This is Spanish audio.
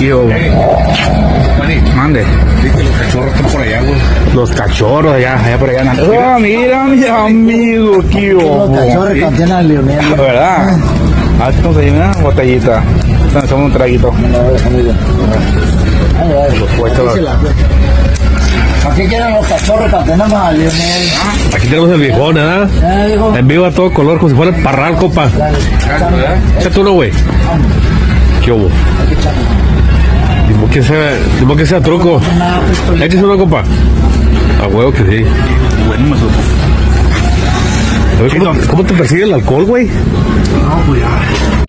Tío, mande. Viste los cachorros están por allá, güey. Los cachorros allá, allá por allá. andan. Ah, mira, mi amigo, qué Los cachorros que tienen a Lionel. ¿Verdad? Ah, estamos ahí, una botellita. Estamos un traguito. ¿Para qué quieren los cachorros que tenemos a Lionel? Aquí tenemos el viejón, ¿verdad? Eh, En vivo a todo color, como si fuera el parral, compa. Échate uno, güey. ¿Qué hubo? Que sea, dimo que sea truco. una pistolita. Échese uno, compa. A huevo que sí. Bueno, me supo. A ver, ¿Cómo, cómo te persigue el alcohol, güey? No, pues ya.